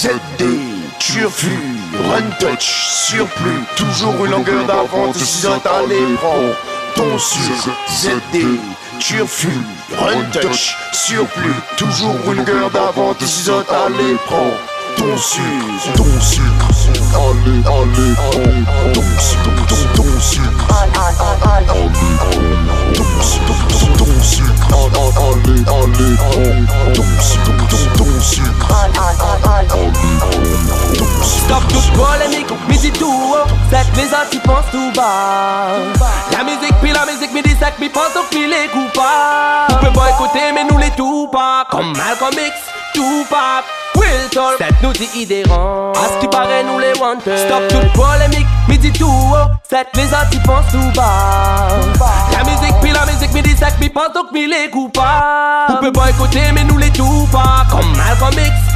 ZD, turfu, run touch, surplus, toujours une longueur d'avance, décision allez prends ton sur ZD, turfu, run touch, surplus, toujours une longueur d'avance, décision allez prends ton sucre, ton sucre, allez, allez, prends ton sucre, ton, ton sucre, allez, allez, ton sucre, ton, ton sucre, allez, allez, prends ton sucre, tout. La musique puis la musique dit ça que me pense donc qu'il est coupable. On peut boycotter mais nous les tout pas, comme Malcolm X, Tupac. Will Talk, cette nous dit idérant. À ce qui paraît, nous les wanted. Stop toute polémique, midi tout haut, cette maison qui pense tout bas. La musique puis la musique dit ça que me pense donc qu'il est coupable. On peut boycotter mais nous les tout pas, comme Malcolm X.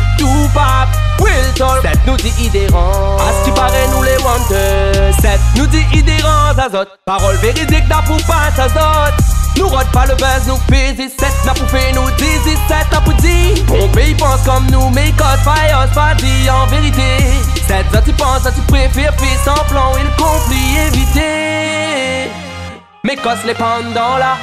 Will Talk, cette nous dit idérant. À ce qui paraît, nous les wanted. Cette nous dit idérant, azote. Parole véridique, n'a pour pas azote. Nous rôde pas le buzz, nous pèse 7 N'a pour fait nous 17, n'a pour dit Bon pays pense comme nous, mais code fire, pas dit en vérité Cette zone tu penses, tu préfères sans plan, il conflit éviter Mais cosse les pendant là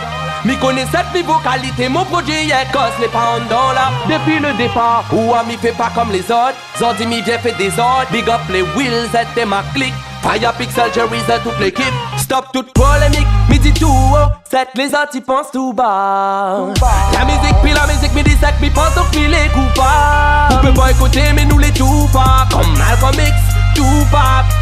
Mi connais cette mi vocalité, mon projet est cosse les pendant là. Depuis le départ, ou mi fait pas comme les autres. Zodi mi vient fait des ordres, big up les wheels, c'était ma clique. Fire Pixel, Jerry's et toute l'équipe Stop toute polémique, midi tout haut. Cette les anti pensent tout bas. La musique puis la musique me dit que mi pense donc mi les coupables On peut boycotter mais nous les tout pas. Comme Malcolm X, Tupac, Will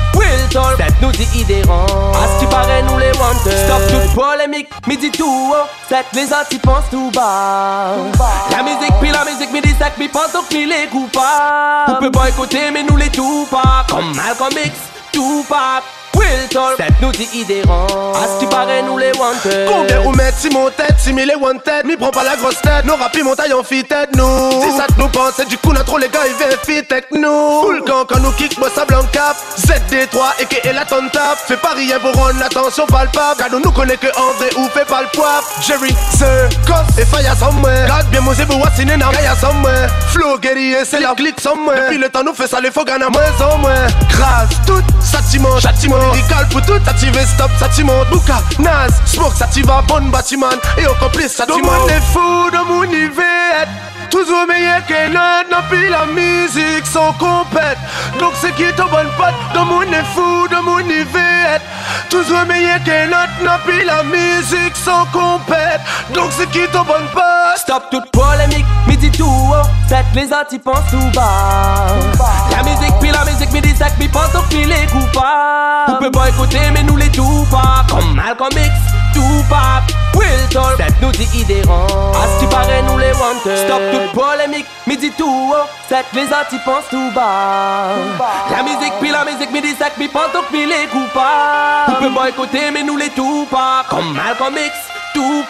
Talk Cette nous dit idérant À ce qui paraît nous les wanted. Stop toute polémique, midi tout haut. Cette les anti pensent tout bas. La musique puis la musique me dit ça que mi pense donc mi les coupables On peut boycotter mais nous les tout pas. Comme Malcolm X Tupac, Will Talk, cette nous dit idérant. À ce qui paraît, nous les wanted. Combien ou mettre si mon tête, si mille wanted, m'y prend pas la grosse tête, nos rapis montaille en fit tête nous. Si ça nous pense, du coup, notre les gars, ils viennent fit avec nous. Full camp quand nous kick, boss à blanc cap. ZD3 et que et la tonne tape. Fais pas rien pour rendre l'attention palpable. Car nous nous connaît que André ou fait pas le poivre. Jerry, Sir, Cos et Faya somewhere. Garde bien Mosé, Bouassine, Nagaya somewhere. Flo, guerrier, c'est la clique somewhere. Depuis le temps, nous fait ça, les faux gars, moins en moins. Grâce, tout, ça t'y monte, monte. Lyrical pour tout, ça t'y stop, ça t'y monte. Bouka, Nas, Smoke, ça t'y va, bon bâtiment. Et au complice, ça t'y monte. Dans mon fou, dans mon univers. Toujours meilleur que l'autre, non puis la musique sans compète Donc c'est qui ton bonne pote, dans mon fou, dans mon univers Toujours meilleur que l'autre, non puis la musique sans compète. Donc c'est qui ton bonne pote? Stop toute polémique, midi tout haut. Cette les anti pensent tout bas. La musique puis la musique me dit ça que mi pense donc mi les coupables On peut boycotter mais nous les tout pas. Comme Malcolm X, Tupac, Will Talk Cette nous dit idérant À ce qui paraît nous les wanted. Stop toute polémique, midi tout haut Cette les anti pensent tout bas. La musique puis la musique me dit ça que mi donc mi les coupables On peut boycotter mais nous les tout pas. Comme Malcolm X, Will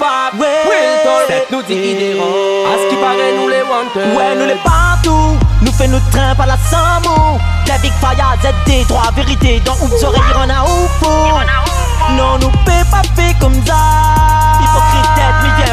Talk Cette nous dit idérant À ce qui paraît nous les wanted Ouais, nous les partout. Nous fait notre train par la Samo. Big Fire, ZD, droit, vérité. Dans Oups, oreilles, on a ouf. Non, nous paie pas fait comme ça. Hypocrite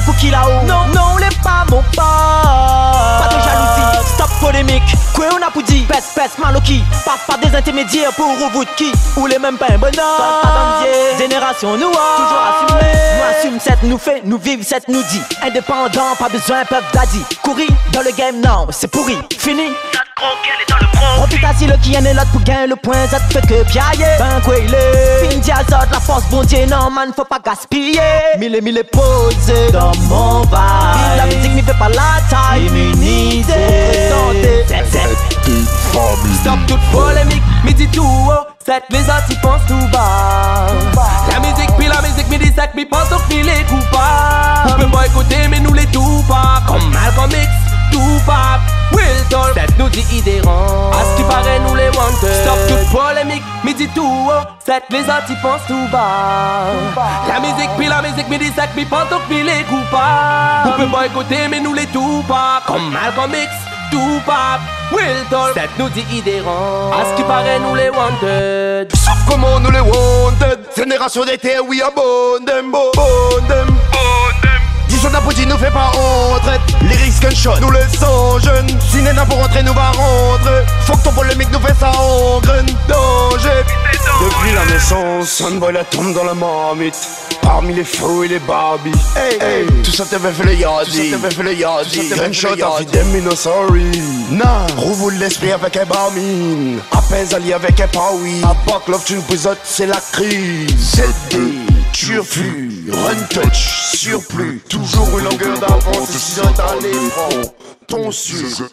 pour qui là-haut? Non, non, on l'est pas mon pote. Pas de jalousie, stop polémique. Quoi on a pour dire, pèse, pèse, maloki. Passe par des intermédiaires pour vous de qui? Ou les mêmes pas un bonheur. Génération noire. Toujours assumé. Nous assume cette nous fait, nous vivons cette nous dit. Indépendant, pas besoin, peuvent daddy. Courir dans le game, non, c'est pourri. Fini. Profite assis le qui est l'autre pour gagner le point, ça te fait que piailler. Ben quoi il est. Fin la force bon Dieu, non man, faut pas gaspiller. Mille et mille posé dans mon vibe. La musique m'y fait pas la taille. Immunité. Stop toute polémique, midi tout haut. Cette les anti pensent tout bas La musique puis la musique me dit ça que mi pense donc mi les coupables On peut boycotter mais nous les tout pas. Comme Malcolm X, Cette nous dit idérant À ce qui paraît nous les wanted. Stop toute polémique, midi tout haut. Cette les anti pensent tout bas. La musique puis la musique ça que mi pense donc mi les coupables. On peut boycotter mais nous les tout pas. Comme Malcolm X, Tupac, Will Talk Cette nous dit idérant À ce qui paraît nous les wanted. Comment nous les wanted. Génération d'été, oui, à bon dem, bon dem Disons d'applaudis nous fait pas entrer tête, lyrics gunshot, nous le sang jeunes. Si Néna pour rentrer, nous va rentrer. Faut que ton polémique nous fait ça en graine. Danger. Depuis la naissance, Sunboy la tombe dans la marmite. Parmi les faux et les Barbie. Hey, hey, tout ça t'avait fait le yadi. Tout ça t'avait fait le yadi. Gunshot, infidèle, no sorry. Nah, rouvre l'esprit avec un barmine. Apaise allié avec un pawi. À Love, tu nous brisotes, c'est la crise. ZD, turfu, run touch, surplus, toujours une longueur d'avance, si dans les francs, ton sur.